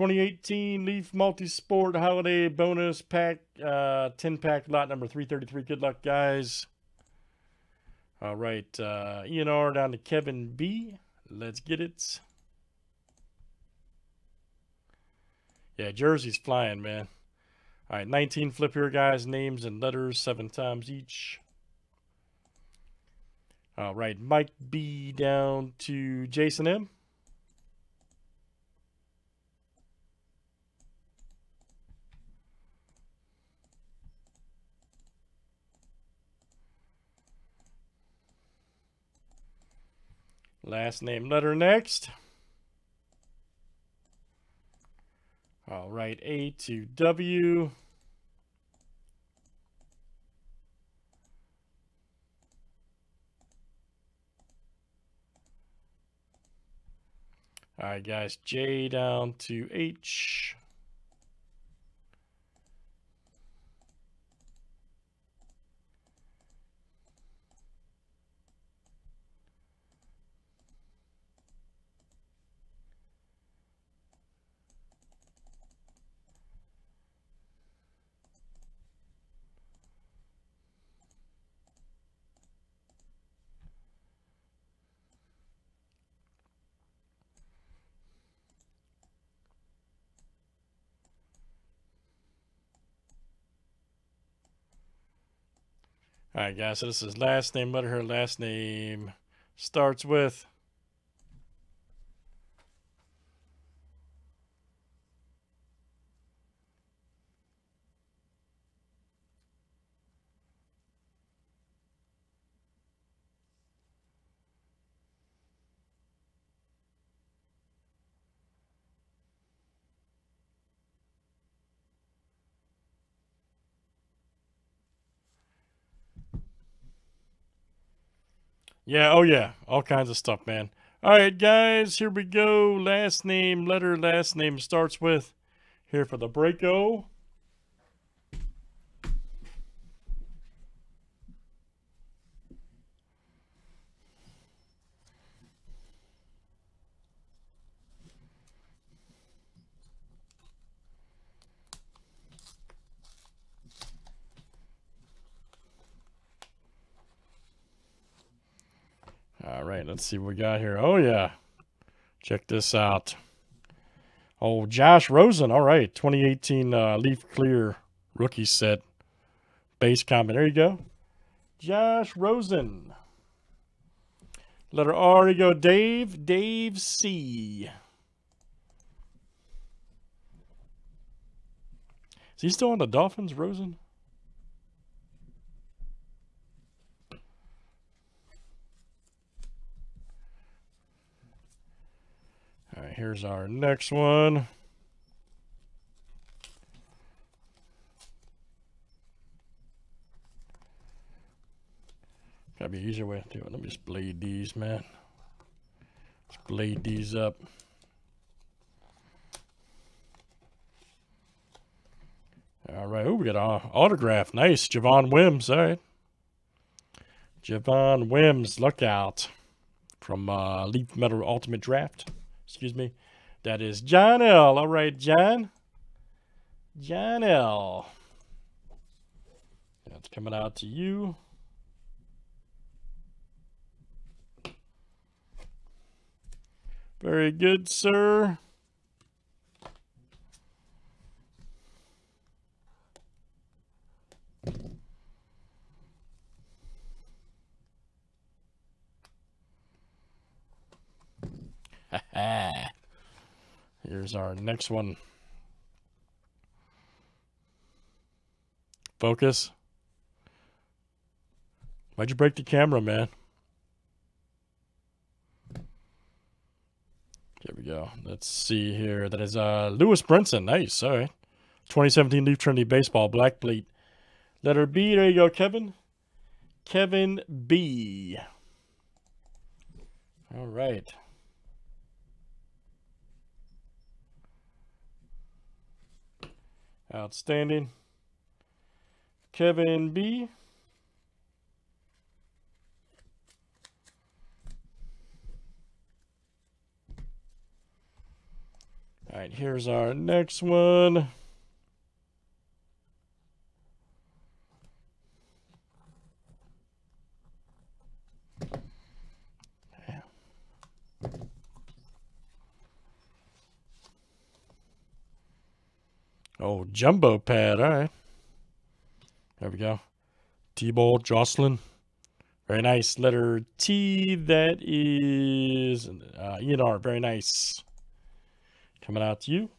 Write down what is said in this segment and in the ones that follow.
2018 Leaf Multi-Sport Holiday Bonus Pack, uh, 10 pack lot number 333. Good luck, guys. All right, uh, ENR down to Kevin B. Let's get it. Yeah, Jersey's flying, man. All right, 19 flip here, guys. Names and letters, seven times each. All right, Mike B down to Jason M. Last name letter next. All right, A to W. All right, guys, J down to H. All right, guys. So this is last name, letter her last name starts with. Yeah, oh yeah, all kinds of stuff, man. All right, guys, here we go. Last name, letter, last name starts with. Here for the breako. All right, let's see what we got here. Oh, yeah. Check this out. Oh, Josh Rosen. All right. 2018 uh, Leaf Clear rookie set base comment. There you go. Josh Rosen. Letter R, you go. Dave. Dave C. Is he still on the Dolphins, Rosen? Here's our next one. Gotta be an easier way to do it. Let me just blade these, man. Let's blade these up. All right. Oh, we got an autograph. Nice. Javon Wims. All right. Javon Wims. Look out. From uh, Leaf Metal Ultimate Draft. Excuse me. That is John L. All right, John. John L. That's coming out to you. Very good, sir. Here's our next one. Focus. Why'd you break the camera, man? Here we go. Let's see here. That is uh Lewis Brinson. Nice. All right. 2017 Leaf Trinity Baseball Black Plate. Letter B. There you go, Kevin. Kevin B. All right. Outstanding. Kevin B. All right, here's our next one. Oh, jumbo pad. All right. There we go. T-ball, Jocelyn. Very nice. Letter T. That is uh, ENR. Very nice. Coming out to you.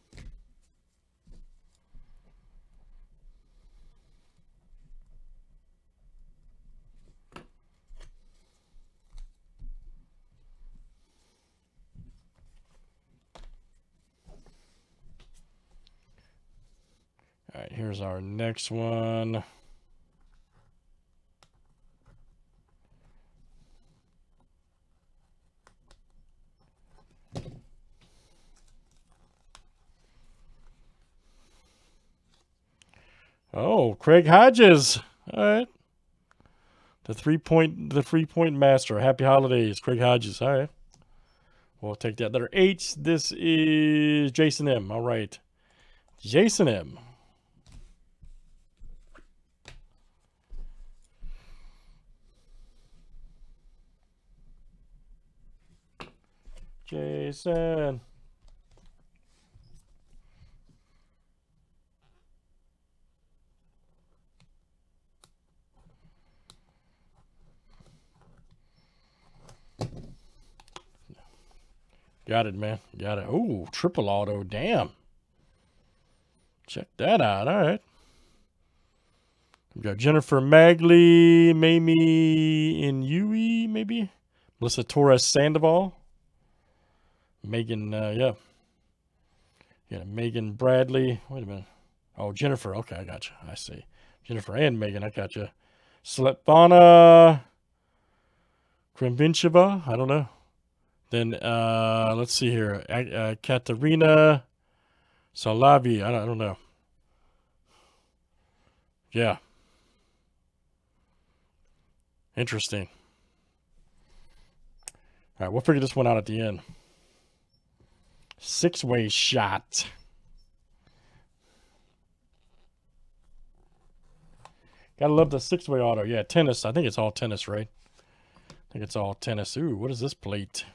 Right, here's our next one. Oh, Craig Hodges. All right. The three point the three point master. Happy holidays, Craig Hodges. All right. We'll take that letter H. This is Jason M. All right. Jason M. Jason. Got it, man. Got it. Oh, triple auto. Damn. Check that out. All right. We got Jennifer Magley, Mamie Inui, maybe. Melissa Torres Sandoval. Megan, uh, yeah. Yeah, Megan Bradley. Wait a minute. Oh, Jennifer. Okay, I got you. I see. Jennifer and Megan. I got you. Svetlana Kremvincheva. I don't know. Then uh, let's see here. Uh, Katerina Salavi. I don't, I don't know. Yeah. Interesting. All right, we'll figure this one out at the end. Six way shot. Gotta love the six way auto. Yeah, tennis. I think it's all tennis, right? I think it's all tennis. Ooh, what is this plate?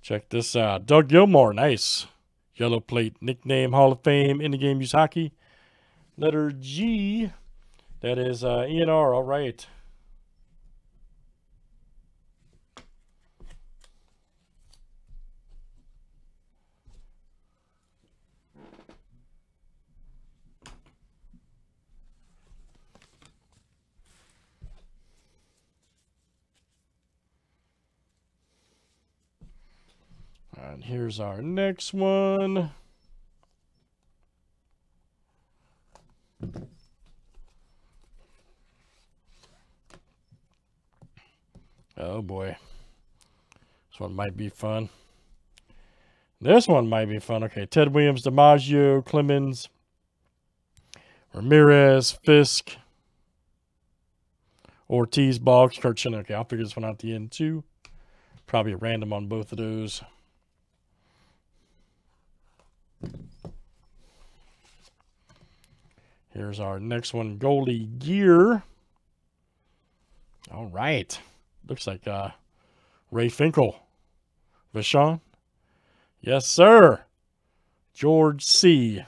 Check this out. Doug Gilmour, nice. Yellow plate, nickname Hall of Fame, in the game use hockey. Letter G, that is uh, ENR, all right. And here's our next one. Oh boy. This one might be fun. This one might be fun. Okay, Ted Williams, DiMaggio, Clemens, Ramirez, Fisk, Ortiz, Boggs, Kirchin. Okay, I'll figure this one out at the end too. Probably a random on both of those. Here's our next one, Goldie Gear. All right. Looks like uh, Ray Finkle. Vashon? Yes, sir. George C.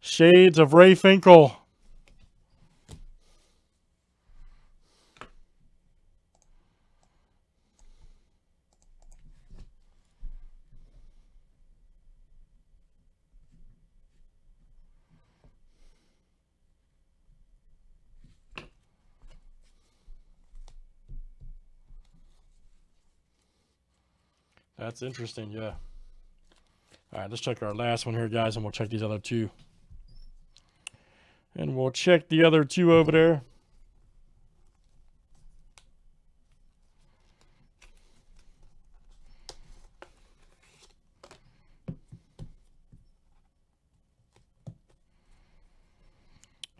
Shades of Ray Finkle. That's interesting, yeah. All right, let's check our last one here, guys, and we'll check these other two. And we'll check the other two over there.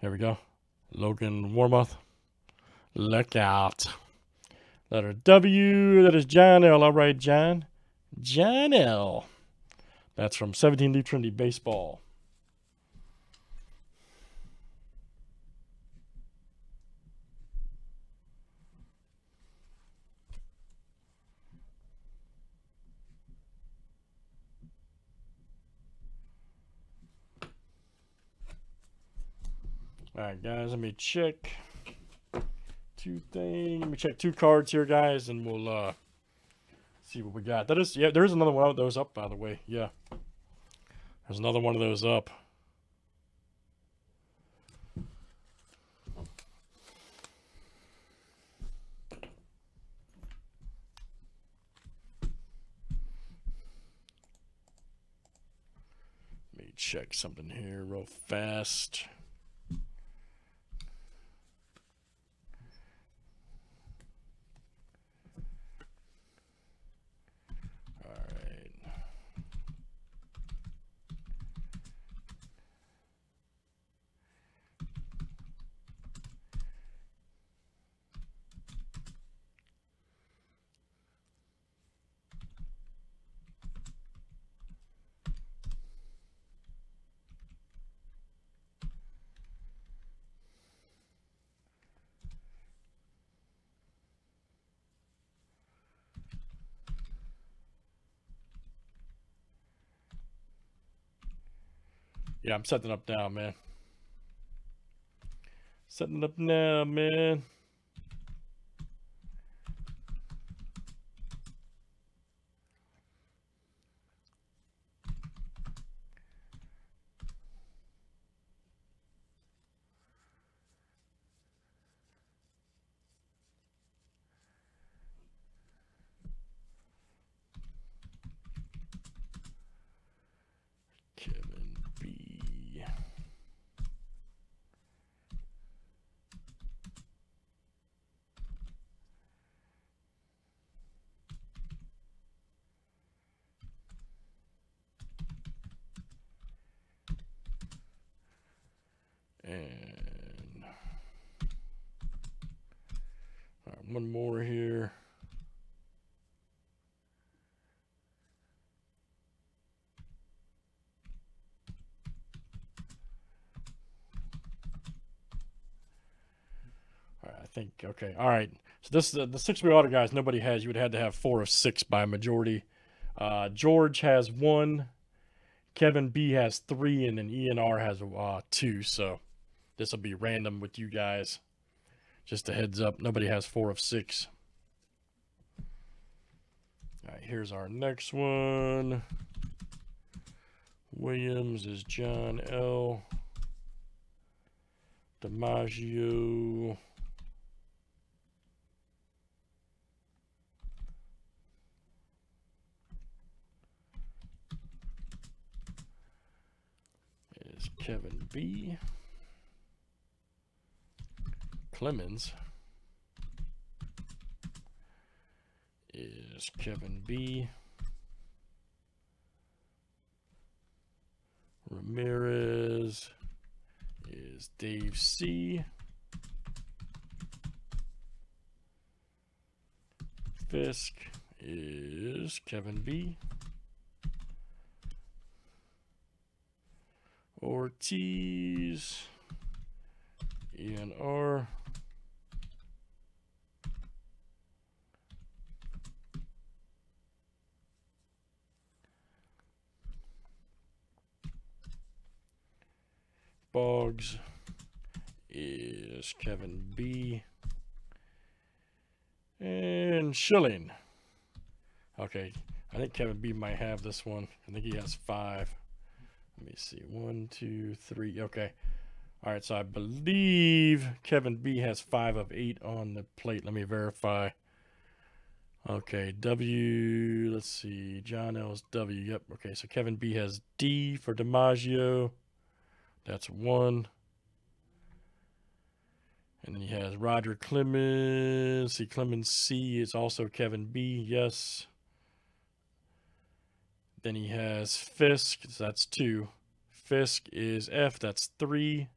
Here we go. Logan Warmoth. Look out. Letter W, that is John L. All right, John. John L. That's from 17 Leaf Trinity Baseball. All right, guys, let me check two things. Let me check two cards here, guys, and we'll uh, see what we got. That is, yeah, there is another one of those up, by the way. Yeah, there's another one of those up. Let me check something here real fast. Yeah, I'm setting up now, man. Setting up now, man. Kevin B. And one more here. I think okay. All right. So this the, the six way auto guys nobody has. You would have had to have four of six by majority. Uh, George has one. Kevin B has three, and then ENR has uh, two. So this will be random with you guys. Just a heads up. Nobody has four of six. All right, here's our next one. Williams is John L. DiMaggio. Is Kevin B. Clemens is Kevin B. Ramirez is Dave C. Fisk is Kevin B. Ortiz, ENR. Boggs is Kevin B. And Schilling. Okay, I think Kevin B might have this one. I think he has five. Let me see. One, two, three. Okay. All right, so I believe Kevin B has five of eight on the plate. Let me verify. Okay, W. Let's see. John L's W. Yep. Okay, so Kevin B has D for DiMaggio. That's one. And then he has Roger Clemens. See, Clemens C is also Kevin B. Yes. Then he has Fisk. So that's two. Fisk is F. That's three.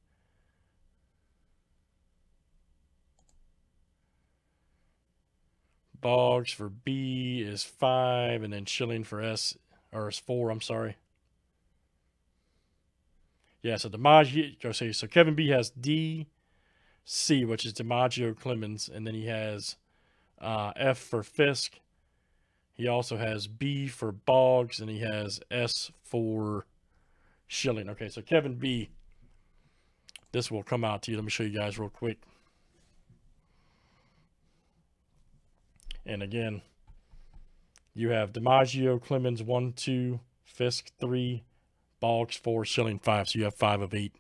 Boggs for B is five, and then Schilling for S or is four. I'm sorry. Yeah, so DiMaggio. say so Kevin B has D, C, which is DiMaggio Clemens, and then he has uh, F for Fisk. He also has B for Boggs, and he has S for Schilling. Okay, so Kevin B. This will come out to you. Let me show you guys real quick. And again, you have DiMaggio, Clemens, 1, 2, Fisk, 3, Boggs, 4, Schilling, 5. So you have 5 of 8.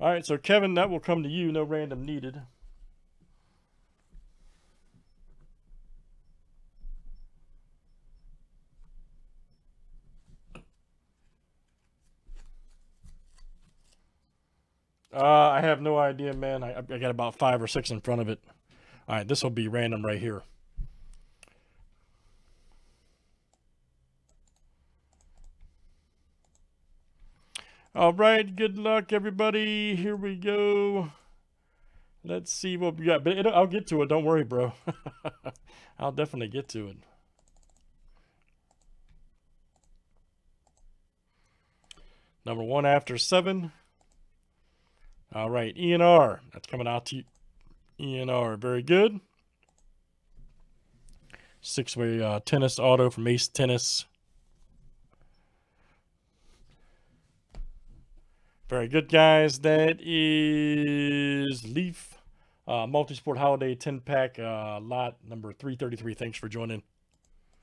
All right, so Kevin, that will come to you. No random needed. Uh, I have no idea, man. I, I got about five or six in front of it. All right, this will be random right here. All right, good luck, everybody. Here we go. Let's see what we got. But it, I'll get to it. Don't worry, bro. I'll definitely get to it. Number one after seven. All right, ENR. That's coming out to you. ENR, very good. Six-way uh, tennis auto from Ace Tennis. Very good, guys. That is Leaf uh, Multisport Holiday 10 pack, uh, lot number 333. Thanks for joining.